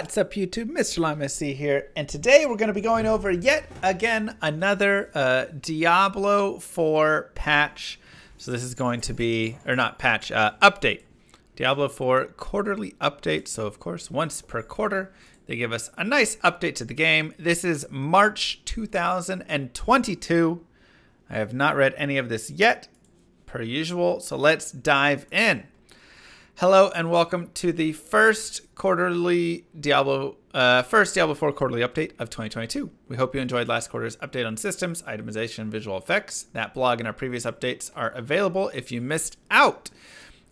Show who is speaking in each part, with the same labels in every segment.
Speaker 1: What's up YouTube, Mr. Llama SC here, and today we're going to be going over yet again another uh, Diablo 4 patch. So this is going to be, or not patch, uh, update. Diablo 4 quarterly update, so of course once per quarter they give us a nice update to the game. This is March 2022. I have not read any of this yet, per usual, so let's dive in. Hello and welcome to the first quarterly Diablo, uh, first Diablo 4 quarterly update of 2022. We hope you enjoyed last quarter's update on systems, itemization, and visual effects. That blog and our previous updates are available if you missed out.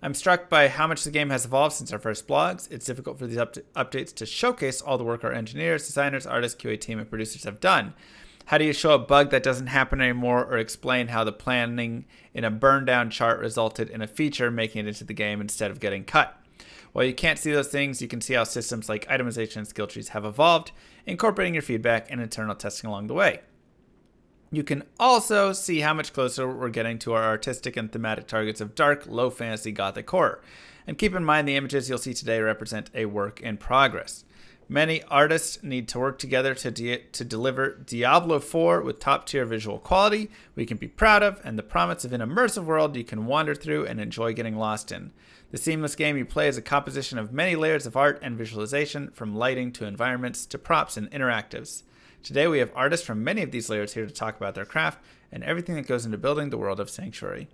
Speaker 1: I'm struck by how much the game has evolved since our first blogs. It's difficult for these up updates to showcase all the work our engineers, designers, artists, QA team, and producers have done. How do you show a bug that doesn't happen anymore or explain how the planning in a burn down chart resulted in a feature making it into the game instead of getting cut? While you can't see those things, you can see how systems like itemization and skill trees have evolved, incorporating your feedback and internal testing along the way. You can also see how much closer we're getting to our artistic and thematic targets of dark, low fantasy gothic horror. And keep in mind the images you'll see today represent a work in progress. Many artists need to work together to, de to deliver Diablo 4 with top tier visual quality we can be proud of and the promise of an immersive world you can wander through and enjoy getting lost in. The seamless game you play is a composition of many layers of art and visualization, from lighting to environments to props and interactives. Today we have artists from many of these layers here to talk about their craft and everything that goes into building the world of Sanctuary.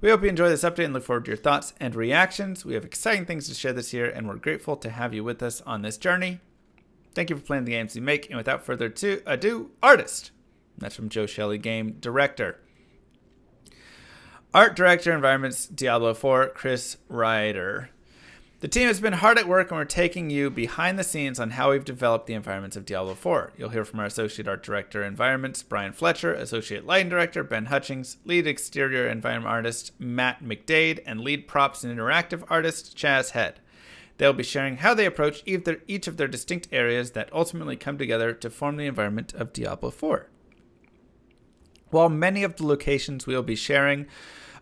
Speaker 1: We hope you enjoy this update and look forward to your thoughts and reactions. We have exciting things to share this year, and we're grateful to have you with us on this journey. Thank you for playing the games you make. And without further ado, artist. That's from Joe Shely, game director. Art director, environments, Diablo 4, Chris Ryder. The team has been hard at work and we're taking you behind the scenes on how we've developed the environments of Diablo 4. You'll hear from our associate art director, environments, Brian Fletcher, associate lighting director, Ben Hutchings, lead exterior environment artist, Matt McDade, and lead props and interactive artist, Chaz Head. They'll be sharing how they approach each of their distinct areas that ultimately come together to form the environment of Diablo 4. While many of the locations we'll be sharing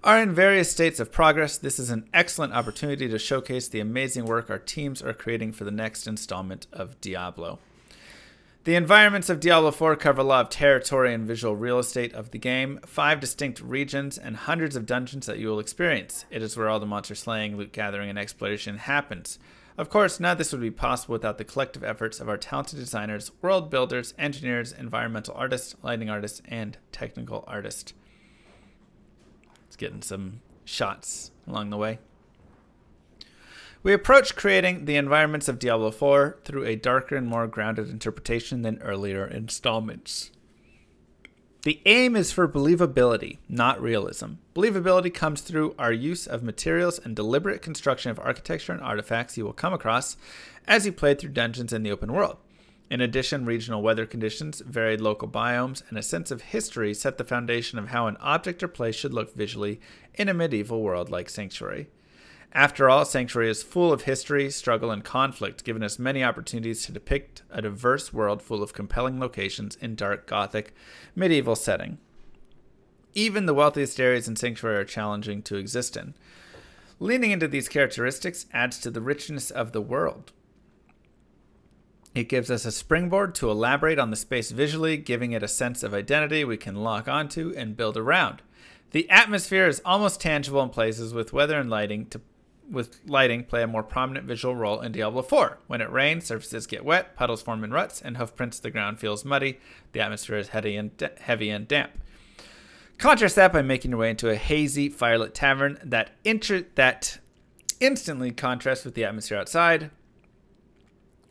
Speaker 1: are in various states of progress, this is an excellent opportunity to showcase the amazing work our teams are creating for the next installment of Diablo. The environments of Diablo 4 cover a lot of territory and visual real estate of the game, five distinct regions, and hundreds of dungeons that you will experience. It is where all the monster slaying, loot gathering, and exploration happens. Of course, none of this would be possible without the collective efforts of our talented designers, world builders, engineers, environmental artists, lighting artists, and technical artists. It's getting some shots along the way. We approach creating the environments of Diablo 4 through a darker and more grounded interpretation than earlier installments. The aim is for believability, not realism. Believability comes through our use of materials and deliberate construction of architecture and artifacts you will come across as you play through dungeons in the open world. In addition, regional weather conditions, varied local biomes, and a sense of history set the foundation of how an object or place should look visually in a medieval world like Sanctuary. After all, Sanctuary is full of history, struggle, and conflict, giving us many opportunities to depict a diverse world full of compelling locations in dark Gothic medieval setting. Even the wealthiest areas in Sanctuary are challenging to exist in. Leaning into these characteristics adds to the richness of the world. It gives us a springboard to elaborate on the space visually, giving it a sense of identity we can lock onto and build around. The atmosphere is almost tangible in places with weather and lighting to with lighting play a more prominent visual role in Diablo 4. When it rains, surfaces get wet, puddles form in ruts, and hoofprints the ground feels muddy. The atmosphere is heavy and, heavy and damp. Contrast that by making your way into a hazy, firelit tavern that inter- that instantly contrasts with the atmosphere outside,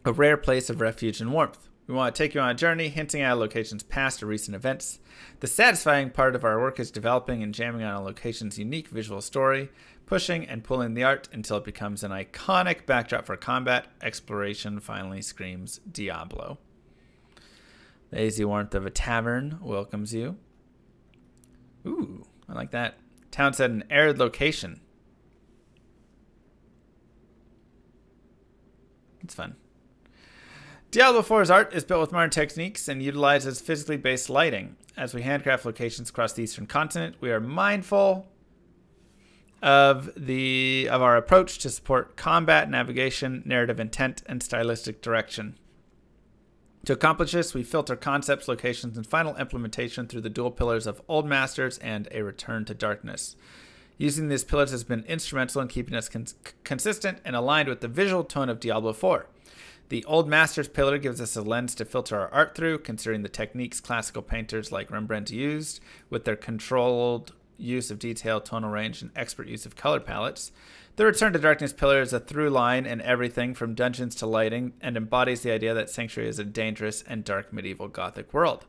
Speaker 1: a rare place of refuge and warmth. We want to take you on a journey, hinting at locations past or recent events. The satisfying part of our work is developing and jamming on a location's unique visual story, pushing and pulling the art until it becomes an iconic backdrop for combat. Exploration finally screams Diablo. The easy warmth of a tavern welcomes you. Ooh, I like that. Town set an arid location. It's fun. Diablo 4's art is built with modern techniques and utilizes physically based lighting. As we handcraft locations across the eastern continent, we are mindful of the of our approach to support combat, navigation, narrative intent, and stylistic direction. To accomplish this, we filter concepts, locations, and final implementation through the dual pillars of Old Masters and A Return to Darkness. Using these pillars has been instrumental in keeping us cons- consistent and aligned with the visual tone of Diablo 4. The Old Masters pillar gives us a lens to filter our art through, considering the techniques classical painters like Rembrandt used with their controlled use of detail, tonal range, and expert use of color palettes. The Return to Darkness pillar is a through line in everything from dungeons to lighting and embodies the idea that Sanctuary is a dangerous and dark medieval Gothic world.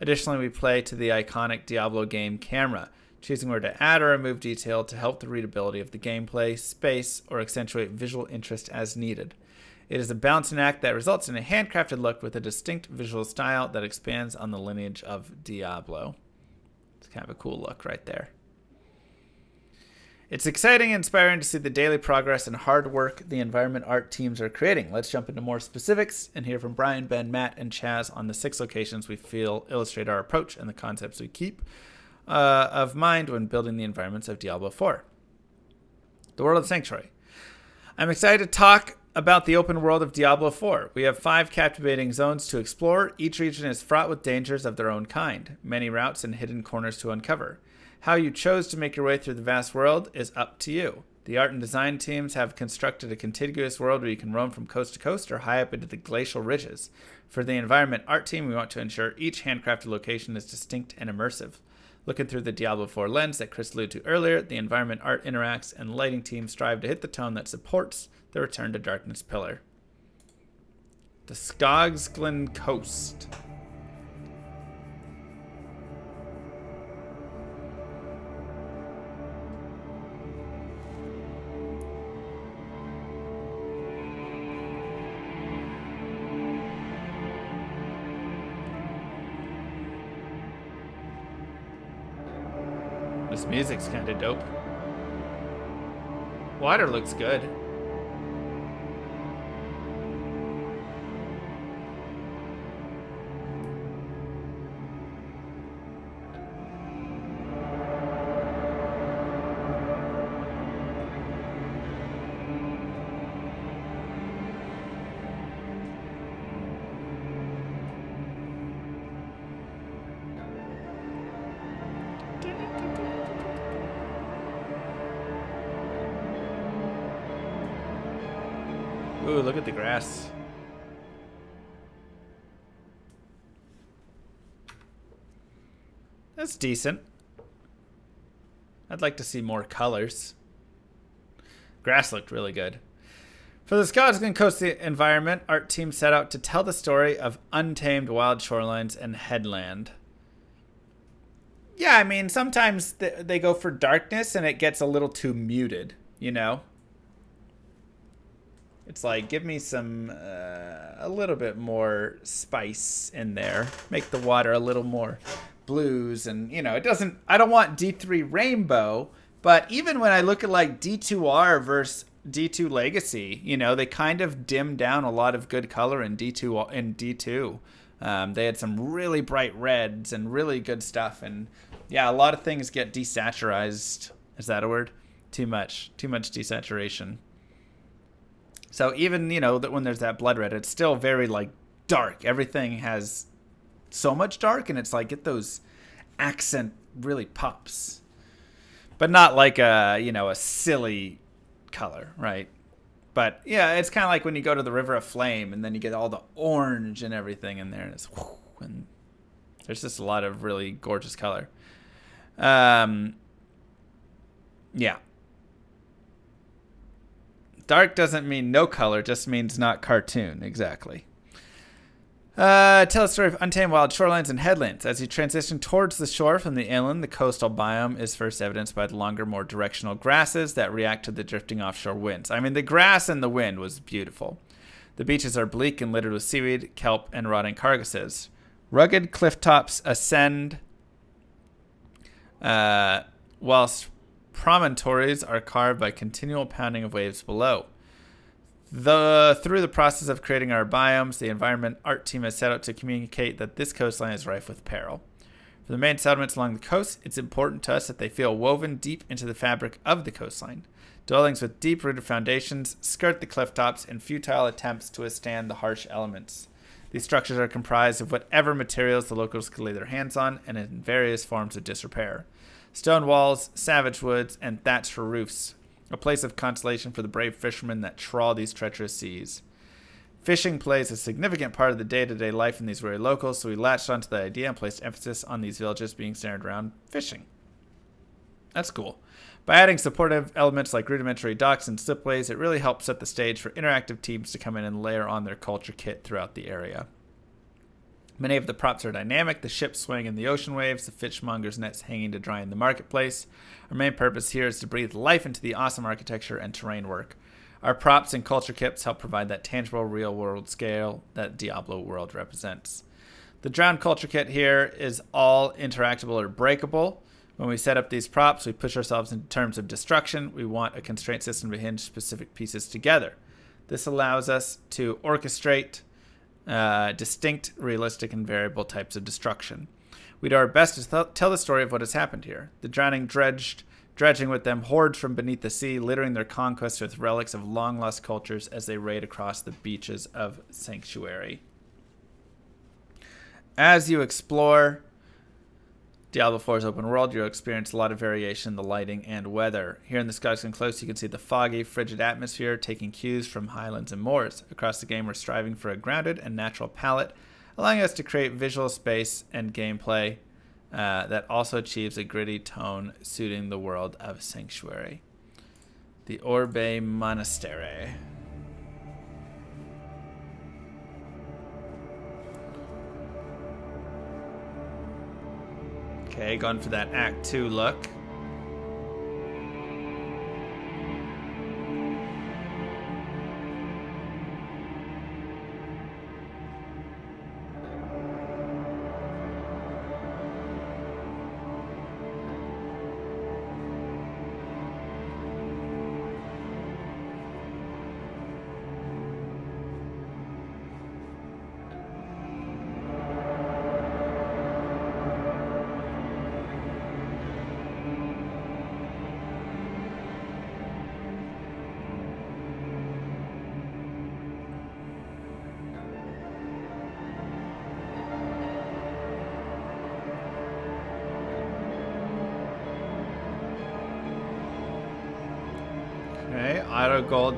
Speaker 1: Additionally, we play to the iconic Diablo game camera, choosing where to add or remove detail to help the readability of the gameplay, space, or accentuate visual interest as needed. It is a balancing act that results in a handcrafted look with a distinct visual style that expands on the lineage of Diablo. It's kind of a cool look right there. It's exciting and inspiring to see the daily progress and hard work the environment art teams are creating. Let's jump into more specifics and hear from Brian, Ben, Matt, and Chaz on the six locations we feel illustrate our approach and the concepts we keep uh, of mind when building the environments of Diablo 4. The World of Sanctuary. I'm excited to talk about the open world of Diablo 4. We have five captivating zones to explore. Each region is fraught with dangers of their own kind, many routes and hidden corners to uncover. How you chose to make your way through the vast world is up to you. The art and design teams have constructed a contiguous world where you can roam from coast to coast or high up into the glacial ridges. For the environment art team, we want to ensure each handcrafted location is distinct and immersive. Looking through the Diablo 4 lens that Chris alluded to earlier, the environment art interacts and lighting teams strive to hit the tone that supports the Return to Darkness pillar. The Scosglen Coast. Music's kind of dope. Water looks good. Ooh, look at the grass. That's decent. I'd like to see more colors. Grass looked really good. For the Scosglen Coast environment, art team set out to tell the story of untamed wild shorelines and headland. Yeah, I mean, sometimes they go for darkness and it gets a little too muted, you know? It's like give me some uh, a little bit more spice in there. Make the water a little more blues and you know, it doesn't I don't want D3 rainbow, but even when I look at like D2R versus D2 Legacy, you know, they kind of dim down a lot of good color in D2 in D2. Um, they had some really bright reds and really good stuff and yeah, a lot of things get desaturized. Is that a word? Too much. Too much desaturation. So even you know that when there's that blood red, it's still very like dark. Everything has so much dark, and it's like get those accent really pops, but not like a you know a silly color, right? But yeah, it's kind of like when you go to the River of Flame, and then you get all the orange and everything in there, and it's and there's just a lot of really gorgeous color. Um, yeah. Dark doesn't mean no color, just means not cartoon. Exactly. Uh, tell a story of untamed wild shorelines and headlands. As you transition towards the shore from the inland, the coastal biome is first evidenced by the longer, more directional grasses that react to the drifting offshore winds. I mean, the grass and the wind was beautiful. The beaches are bleak and littered with seaweed, kelp, and rotting carcasses. Rugged cliff tops ascend, uh, whilst promontories are carved by continual pounding of waves below. The through the process of creating our biomes, the environment art team has set out to communicate that this coastline is rife with peril. For the main settlements along the coast, it's important to us that they feel woven deep into the fabric of the coastline. Dwellings with deep rooted foundations skirt the cliff tops in futile attempts to withstand the harsh elements. These structures are comprised of whatever materials the locals could lay their hands on and in various forms of disrepair stone walls, savage woods, and thatch for roofs, a place of consolation for the brave fishermen that trawl these treacherous seas. Fishing plays a significant part of the day to day life in these very locals, so we latched onto the idea and placed emphasis on these villages being centered around fishing. That's cool. By adding supportive elements like rudimentary docks and slipways, it really helps set the stage for interactive teams to come in and layer on their culture kit throughout the area. Many of the props are dynamic, the ships swaying in the ocean waves, the fishmongers' nets hanging to dry in the marketplace. Our main purpose here is to breathe life into the awesome architecture and terrain work. Our props and culture kits help provide that tangible real world scale that Diablo World represents. The Drowned Culture Kit here is all interactable or breakable. When we set up these props, we push ourselves in terms of destruction. We want a constraint system to hinge specific pieces together. This allows us to orchestrate uh, distinct, realistic, and variable types of destruction. We do our best to th- tell the story of what has happened here. The drowning dredged, dredging with them hordes from beneath the sea, littering their conquests with relics of long lost cultures as they raid across the beaches of Sanctuary. As you explore, Diablo 4's open world, you'll experience a lot of variation in the lighting and weather. Here in the Scosglen Coast, you can see the foggy, frigid atmosphere taking cues from highlands and moors. Across the game, we're striving for a grounded and natural palette, allowing us to create visual space and gameplay uh, that also achieves a gritty tone suiting the world of Sanctuary. The Orbei Monastery. Okay, going for that Act 2 look.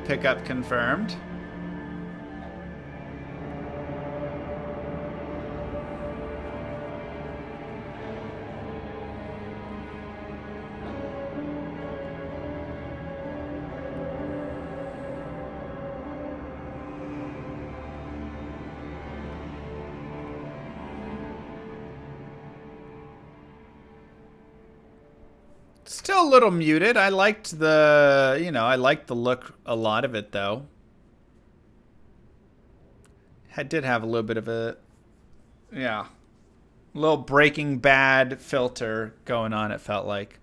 Speaker 1: Pickup confirmed. Still a little muted. I liked the, you know, I liked the look a lot of it though. I did have a little bit of a, yeah, a little Breaking Bad filter going on. It felt like.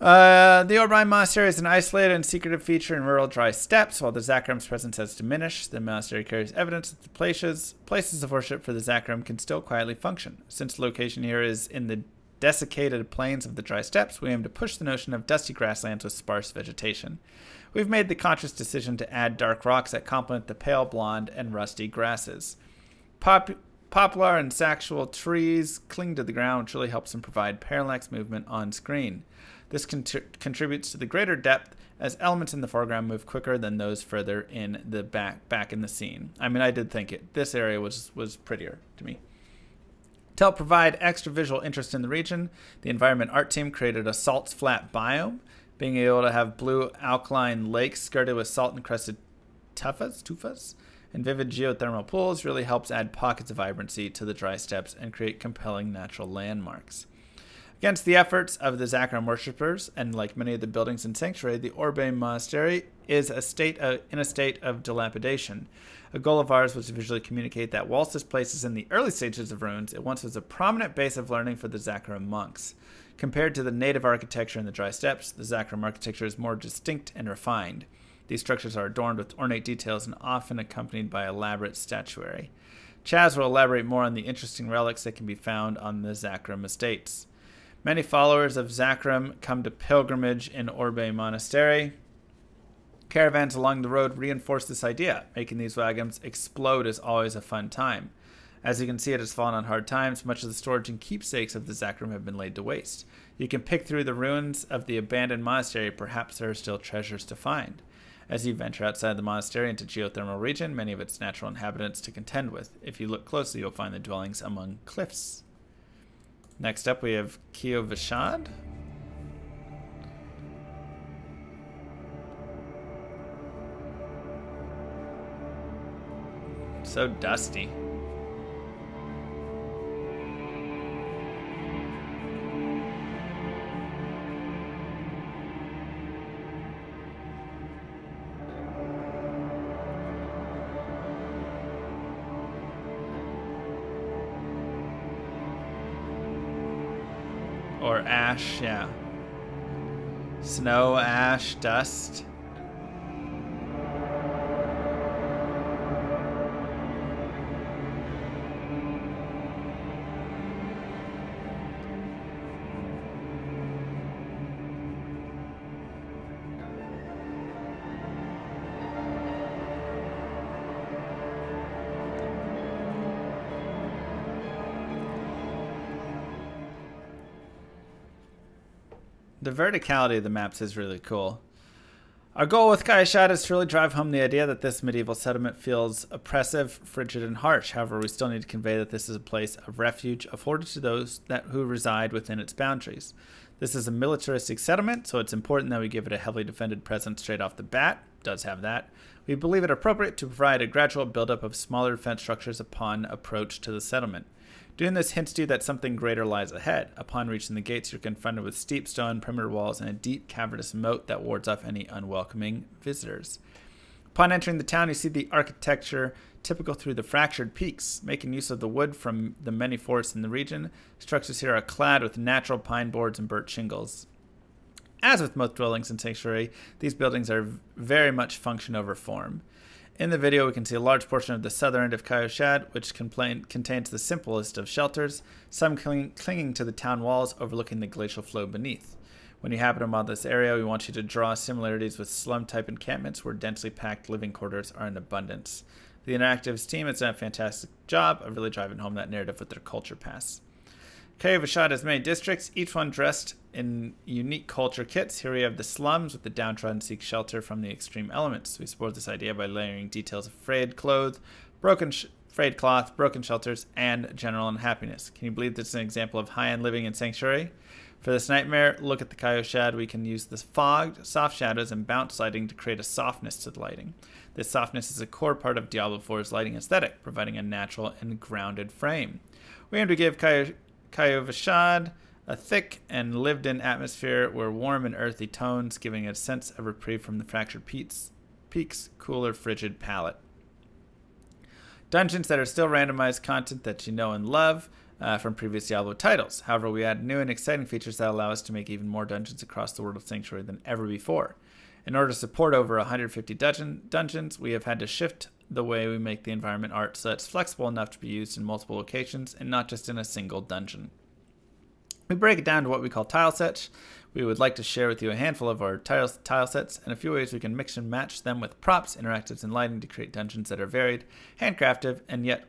Speaker 1: Uh, the Orbei Monastery is an isolated and secretive feature in rural dry steppes. While the Zakarum's presence has diminished, the monastery carries evidence that the places, places of worship for the Zakarum can still quietly function. Since the location here is in the desiccated plains of the dry steppes, we aim to push the notion of dusty grasslands with sparse vegetation. We've made the conscious decision to add dark rocks that complement the pale blonde and rusty grasses. Pop- poplar and saxaul trees cling to the ground, which really helps them provide parallax movement on screen. This contributes to the greater depth as elements in the foreground move quicker than those further in the back back in the scene. I mean, I did think it. This area was was prettier to me. To help provide extra visual interest in the region, the environment art team created a salt flat biome, being able to have blue alkaline lakes skirted with salt encrusted tufas, tufas, and vivid geothermal pools really helps add pockets of vibrancy to the dry steppes and create compelling natural landmarks. Against the efforts of the Zakarum worshippers, and like many of the buildings in Sanctuary, the Orbei Monastery is a state of, in a state of dilapidation. A goal of ours was to visually communicate that whilst this place is in the early stages of ruins, it once was a prominent base of learning for the Zakarum monks. Compared to the native architecture in the dry steppes, the Zakarum architecture is more distinct and refined. These structures are adorned with ornate details and often accompanied by elaborate statuary. Chaz will elaborate more on the interesting relics that can be found on the Zakarum estates. Many followers of Zakarum come to pilgrimage in Orbei Monastery. Caravans along the road reinforce this idea. Making these wagons explode is always a fun time. As you can see, it has fallen on hard times. Much of the storage and keepsakes of the Zakarum have been laid to waste. You can pick through the ruins of the abandoned monastery. Perhaps there are still treasures to find. As you venture outside the monastery into geothermal region, many of its natural inhabitants to contend with. If you look closely, you'll find the dwellings among cliffs. Next up, we have Kyovashad. So dusty. Ash, yeah. Snow, ash, dust. The verticality of the maps is really cool. Our goal with Kyovashad is to really drive home the idea that this medieval settlement feels oppressive, frigid, and harsh. However, we still need to convey that this is a place of refuge afforded to those that who reside within its boundaries. This is a militaristic settlement, so it's important that we give it a heavily defended presence straight off the bat. Does have that. We believe it appropriate to provide a gradual buildup of smaller defense structures upon approach to the settlement. Doing this hints to you that something greater lies ahead. Upon reaching the gates, you're confronted with steep stone perimeter walls and a deep cavernous moat that wards off any unwelcoming visitors. Upon entering the town, you see the architecture typical through the fractured peaks. Making use of the wood from the many forests in the region, structures here are clad with natural pine boards and birch shingles. As with most dwellings in Sanctuary, these buildings are very much function over form. In the video, we can see a large portion of the southern end of Kyovashad, which complain, contains the simplest of shelters, some cling, clinging to the town walls overlooking the glacial flow beneath. When you happen about this area, we want you to draw similarities with slum type encampments where densely packed living quarters are in abundance. The Interactives team has done a fantastic job of really driving home that narrative with their culture pass. Kyovashad has many districts, each one dressed in unique culture kits. Here we have the slums with the downtrodden seek shelter from the extreme elements. We support this idea by layering details of frayed clothes, broken sh- frayed cloth, broken shelters, and general unhappiness. Can you believe this is an example of high-end living in sanctuary? For this nightmare, look at the Kyovashad. We can use the fogged, soft shadows, and bounce lighting to create a softness to the lighting. This softness is a core part of Diablo 4's lighting aesthetic, providing a natural and grounded frame. We aim to give Kayo- Kyovashad a thick and lived in atmosphere where warm and earthy tones, giving a sense of reprieve from the fractured peaks, peaks cooler, frigid palette. Dungeons that are still randomized content that you know and love uh, from previous Diablo titles. However, we add new and exciting features that allow us to make even more dungeons across the world of Sanctuary than ever before. In order to support over 150 dungeon, dungeons, we have had to shift the way we make the environment art so it's flexible enough to be used in multiple locations and not just in a single dungeon. We break it down to what we call tile sets. We would like to share with you a handful of our tile, tile sets and a few ways we can mix and match them with props, interactives, and lighting to create dungeons that are varied, handcrafted, and yet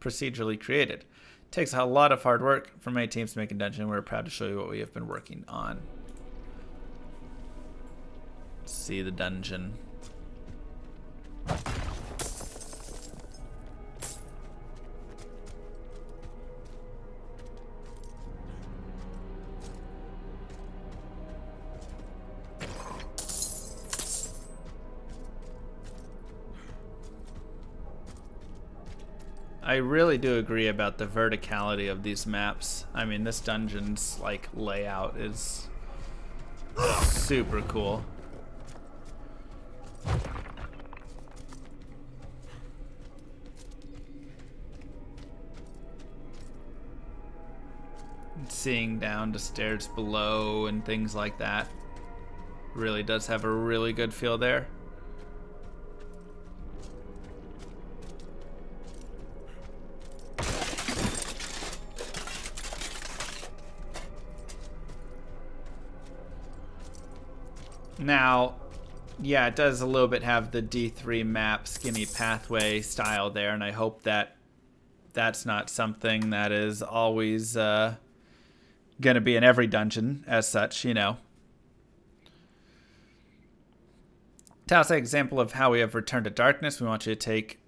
Speaker 1: procedurally created. It takes a lot of hard work from many teams to make a dungeon. We're proud to show you what we have been working on. See the dungeon. I really do agree about the verticality of these maps. I mean, this dungeon's like layout is super cool. Seeing down to stairs below and things like that really does have a really good feel there. Now, yeah, it does a little bit have the D3 map skinny pathway style there, and I hope that that's not something that is always uh, going to be in every dungeon as such, you know. An example of how we have returned to darkness. We want you to take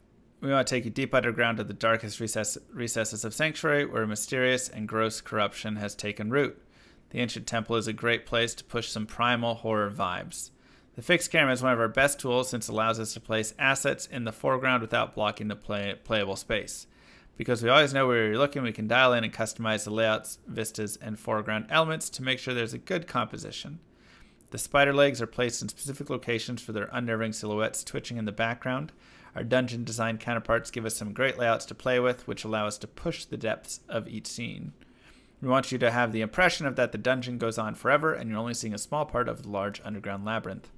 Speaker 1: we want to take you deep underground to the darkest recess, recesses of Sanctuary, where mysterious and gross corruption has taken root. The ancient temple is a great place to push some primal horror vibes. The fixed camera is one of our best tools since it allows us to place assets in the foreground without blocking the play, playable space. Because we always know where you're looking, we can dial in and customize the layouts, vistas, and foreground elements to make sure there's a good composition. The spider legs are placed in specific locations for their unnerving silhouettes twitching in the background. Our dungeon design counterparts give us some great layouts to play with, which allow us to push the depths of each scene. We want you to have the impression of that the dungeon goes on forever and you're only seeing a small part of the large underground labyrinth.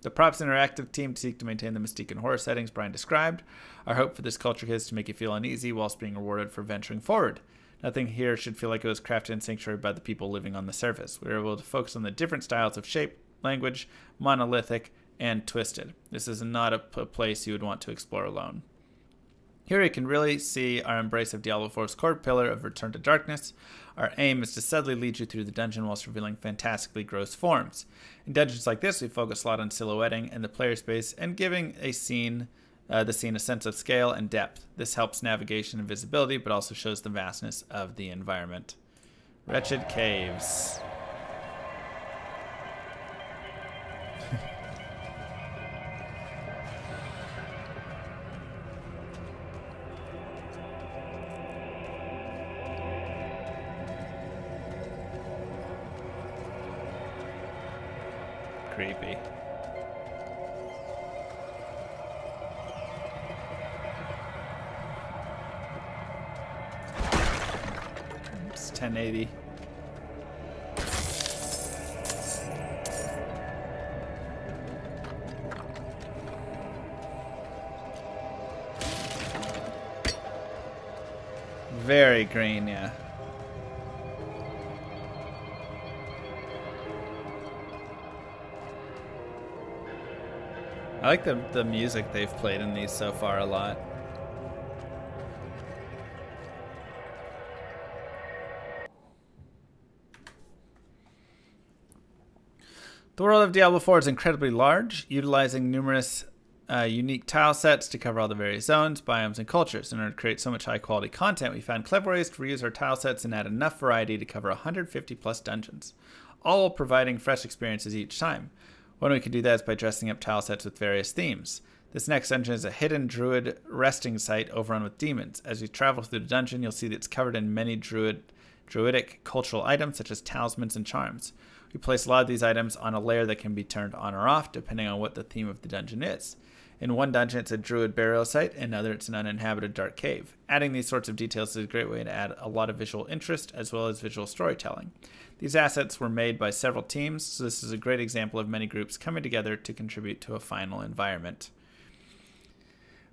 Speaker 1: The Props Interactive team seek to maintain the mystique and horror settings Brian described. Our hope for this culture is to make you feel uneasy whilst being rewarded for venturing forward. Nothing here should feel like it was crafted in Sanctuary by the people living on the surface. We were able to focus on the different styles of shape, language, monolithic, and twisted. This is not a place you would want to explore alone. Here we can really see our embrace of Diablo 4's core pillar of Return to Darkness. Our aim is to subtly lead you through the dungeon whilst revealing fantastically gross forms. In dungeons like this, we focus a lot on silhouetting and the player space and giving a scene uh, the scene a sense of scale and depth. This helps navigation and visibility, but also shows the vastness of the environment. Wretched Caves. Creepy. It's 1080. Very green, yeah. Like the, the music they've played in these so far a lot. The world of Diablo 4 is incredibly large, utilizing numerous uh, unique tile sets to cover all the various zones, biomes, and cultures. In order to create so much high quality content, we found clever ways to reuse our tile sets and add enough variety to cover 150 plus dungeons, all providing fresh experiences each time. One way we can do that is by dressing up tile sets with various themes. This next dungeon is a hidden druid resting site overrun with demons. As you travel through the dungeon, you'll see that it's covered in many druid, druidic cultural items such as talismans and charms. We place a lot of these items on a layer that can be turned on or off depending on what the theme of the dungeon is. In one dungeon, it's a druid burial site, in another, it's an uninhabited dark cave. Adding these sorts of details is a great way to add a lot of visual interest as well as visual storytelling. These assets were made by several teams, so this is a great example of many groups coming together to contribute to a final environment.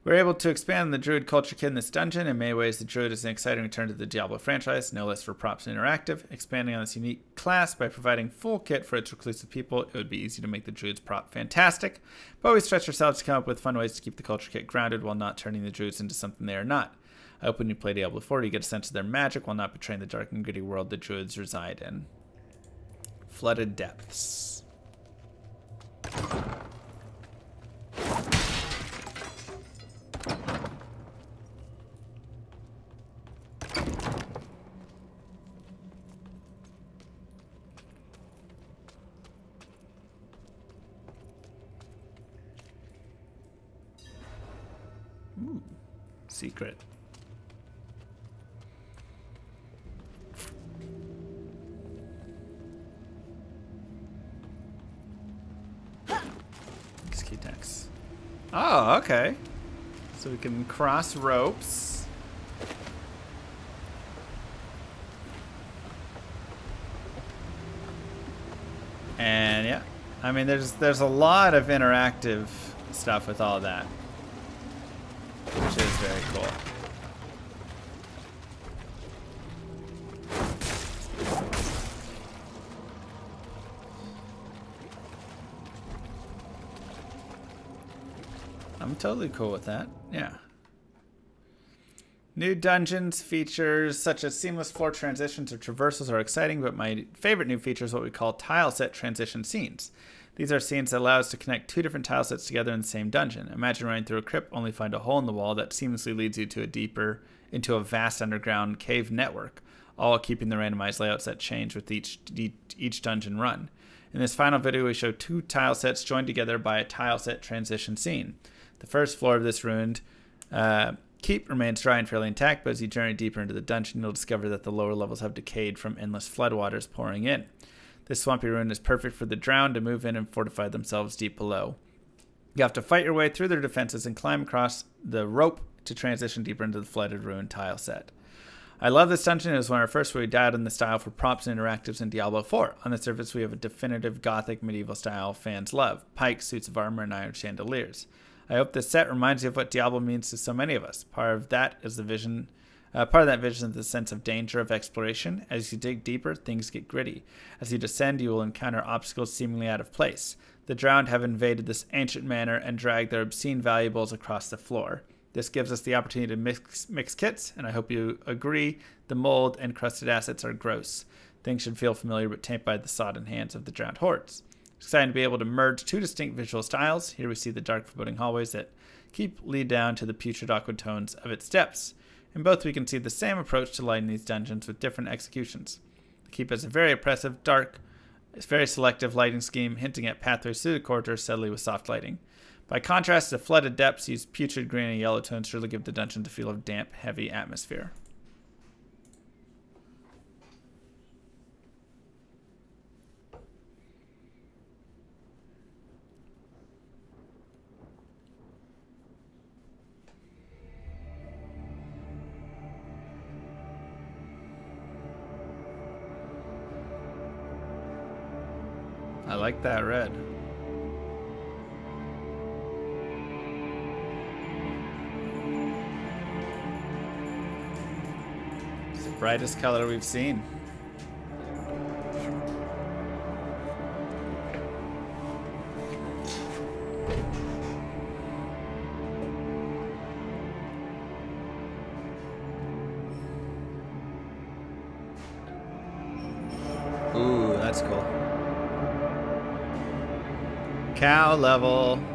Speaker 1: We're able to expand the Druid culture kit in this dungeon. In many ways, the Druid is an exciting return to the Diablo franchise, no less for Props Interactive. Expanding on this unique class by providing full kit for its reclusive people, it would be easy to make the Druid's prop fantastic, but we stretch ourselves to come up with fun ways to keep the culture kit grounded while not turning the Druids into something they are not. I hope when you play Diablo 4, you get a sense of their magic while not betraying the dark and gritty world the Druids reside in. Flooded Depths. Secret. Oh, okay. So we can cross ropes. And yeah, I mean, there's there's a lot of interactive stuff with all that Cool. I'm totally cool with that. Yeah. New dungeons features such as seamless floor transitions or traversals are exciting, but my favorite new feature is what we call tile set transition scenes. These are scenes that allow us to connect two different tile sets together in the same dungeon. Imagine running through a crypt, only find a hole in the wall that seamlessly leads you to a deeper, into a vast underground cave network, all keeping the randomized layouts that change with each each dungeon run. In this final video, we show two tile sets joined together by a tile set transition scene. The first floor of this ruined uh, keep remains dry and fairly intact, but as you journey deeper into the dungeon, you'll discover that the lower levels have decayed from endless floodwaters pouring in. This swampy ruin is perfect for the drowned to move in and fortify themselves deep below. You have to fight your way through their defenses and climb across the rope to transition deeper into the flooded ruin tile set. I love this dungeon. It was one of our first where we dialed in the style for props and interactives in Diablo 4. On the surface, we have a definitive gothic medieval style fans love pikes, suits of armor, and iron chandeliers. I hope this set reminds you of what Diablo means to so many of us. Part of that is the vision. Uh, part of that vision is the sense of danger of exploration. As you dig deeper, things get gritty. As you descend, you will encounter obstacles seemingly out of place. The drowned have invaded this ancient manor and dragged their obscene valuables across the floor. This gives us the opportunity to mix, mix kits, and I hope you agree the mold and crusted assets are gross. Things should feel familiar but tainted by the sodden hands of the drowned hordes. Excited to be able to merge two distinct visual styles. Here we see the dark, foreboding hallways that keep lead down to the putrid, awkward tones of its depths. In both, we can see the same approach to lighting these dungeons with different executions. The keep has a very oppressive, dark, very selective lighting scheme, hinting at pathways through the corridors steadily with soft lighting. By contrast, the flooded depths use putrid green and yellow tones to really give the dungeon the feel of damp, heavy atmosphere. Like that red. It's the brightest color we've seen. Level.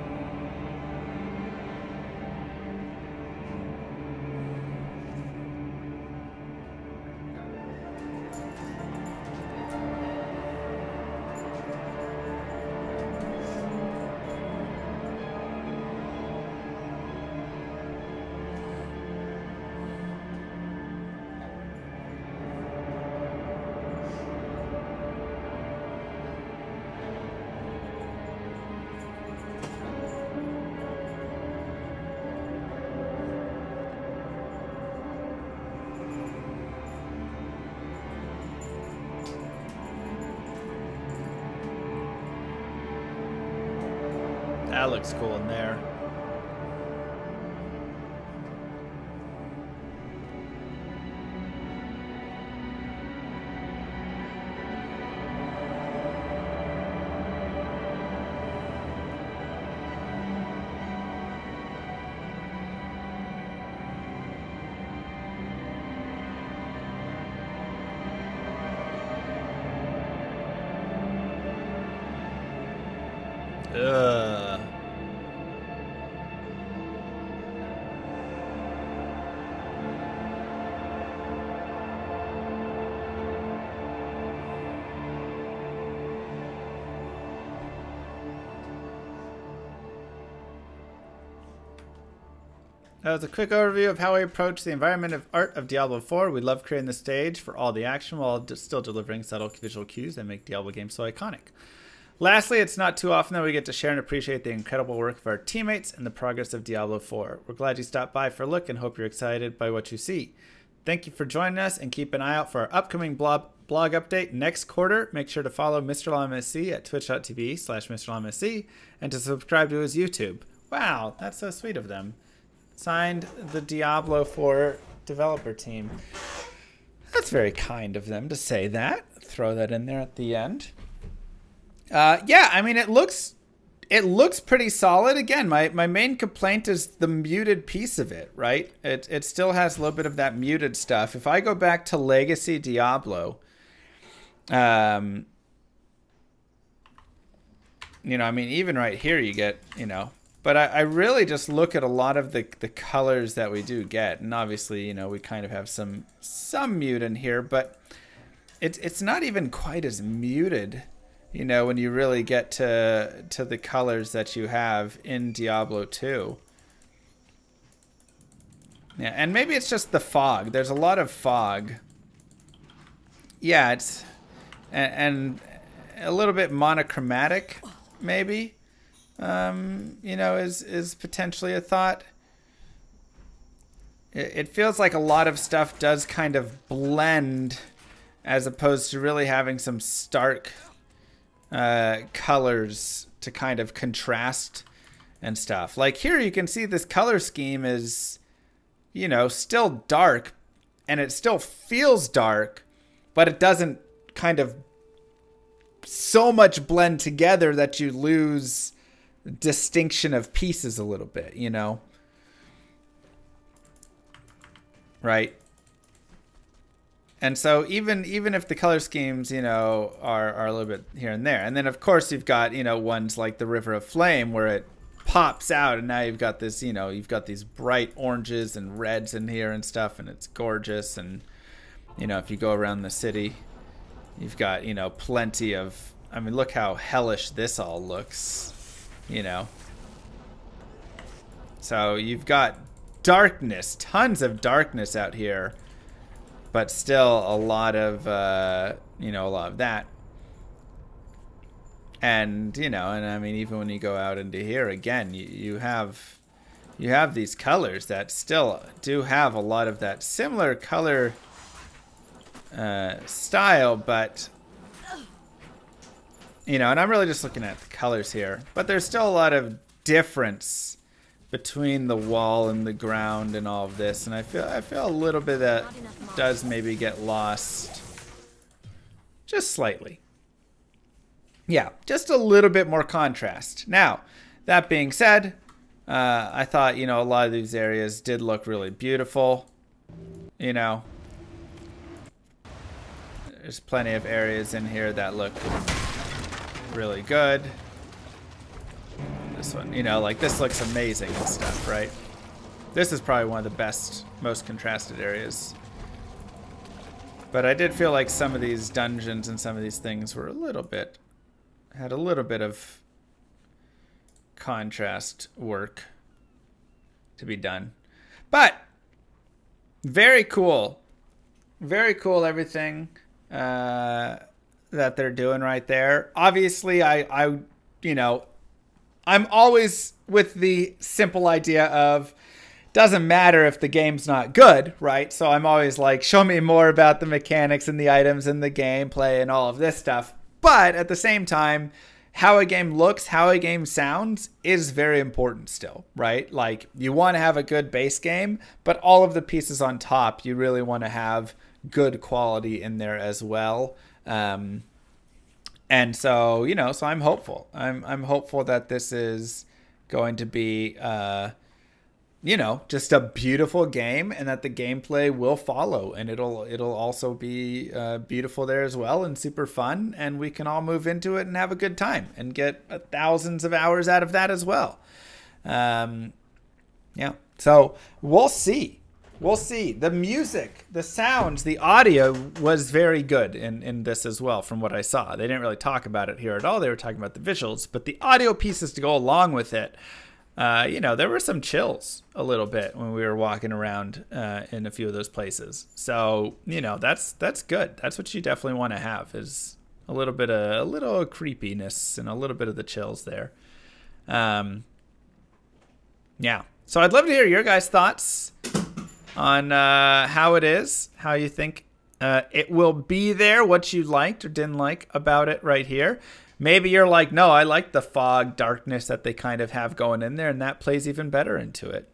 Speaker 1: That looks cool in there. That was a quick overview of how we approach the environment of art of Diablo 4. We love creating the stage for all the action while still delivering subtle visual cues that make Diablo games so iconic. Lastly, it's not too often that we get to share and appreciate the incredible work of our teammates and the progress of Diablo 4. We're glad you stopped by for a look and hope you're excited by what you see. Thank you for joining us and keep an eye out for our upcoming blog, blog update next quarter. Make sure to follow Mr. LlamaSC at twitch.tv slash Mr. And to subscribe to his YouTube. Wow, that's so sweet of them. Signed the Diablo 4 developer team. That's very kind of them to say that. Throw that in there at the end. Uh, yeah, I mean, it looks it looks pretty solid. Again, my, my main complaint is the muted piece of it, right? It, it still has a little bit of that muted stuff. If I go back to Legacy Diablo, um, you know, I mean, even right here, you get, you know, but I, I really just look at a lot of the, the colors that we do get. And obviously, you know, we kind of have some, some mute in here, but it's, it's not even quite as muted you know, when you really get to to the colors that you have in Diablo 2. Yeah, and maybe it's just the fog. There's a lot of fog. Yeah, it's and, and a little bit monochromatic, maybe. Um, you know, is is potentially a thought. It, it feels like a lot of stuff does kind of blend, as opposed to really having some stark uh, colors to kind of contrast and stuff. Like here, you can see this color scheme is, you know, still dark, and it still feels dark, but it doesn't kind of so much blend together that you lose distinction of pieces a little bit, you know? Right? And so even even if the color schemes, you know, are, are a little bit here and there. And then of course you've got, you know, ones like the River of Flame where it pops out and now you've got this, you know, you've got these bright oranges and reds in here and stuff and it's gorgeous and you know, if you go around the city, you've got, you know, plenty of I mean, look how hellish this all looks, you know. So you've got darkness, tons of darkness out here but still a lot of uh, you know a lot of that and you know and i mean even when you go out into here again you, you have you have these colors that still do have a lot of that similar color uh, style but you know and i'm really just looking at the colors here but there's still a lot of difference between the wall and the ground and all of this, and I feel I feel a little bit that does maybe get lost, just slightly. Yeah, just a little bit more contrast. Now, that being said, uh, I thought you know a lot of these areas did look really beautiful. You know, there's plenty of areas in here that look really good this one. You know, like this looks amazing and stuff, right? This is probably one of the best, most contrasted areas. But I did feel like some of these dungeons and some of these things were a little bit, had a little bit of contrast work to be done. But very cool. Very cool everything uh, that they're doing right there. Obviously, I, I, you know, I'm always with the simple idea of doesn't matter if the game's not good, right? So I'm always like, show me more about the mechanics and the items and the gameplay and all of this stuff. But at the same time, how a game looks, how a game sounds is very important still, right? Like you want to have a good base game, but all of the pieces on top, you really want to have good quality in there as well. Um, and so you know, so I'm hopeful. I'm I'm hopeful that this is going to be, uh, you know, just a beautiful game, and that the gameplay will follow, and it'll it'll also be uh, beautiful there as well, and super fun, and we can all move into it and have a good time and get thousands of hours out of that as well. Um, yeah, so we'll see we'll see. The music, the sounds, the audio was very good in, in this as well, from what I saw. They didn't really talk about it here at all. They were talking about the visuals, but the audio pieces to go along with it. Uh, you know, there were some chills a little bit when we were walking around uh, in a few of those places. So you know, that's that's good. That's what you definitely want to have is a little bit of a little creepiness and a little bit of the chills there. Um, yeah. So I'd love to hear your guys' thoughts on uh, how it is, how you think uh, it will be there, what you liked or didn't like about it right here. Maybe you're like, no, I like the fog darkness that they kind of have going in there, and that plays even better into it.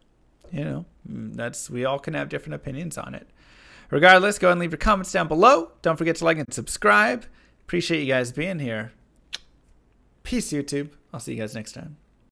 Speaker 1: You know, mm, that's we all can have different opinions on it. Regardless, go and leave your comments down below. Don't forget to like and subscribe. Appreciate you guys being here. Peace, YouTube. I'll see you guys next time.